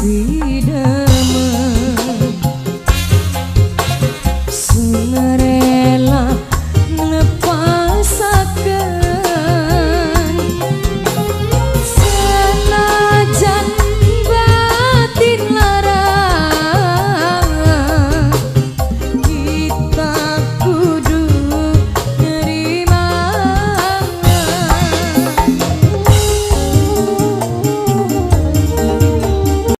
see you.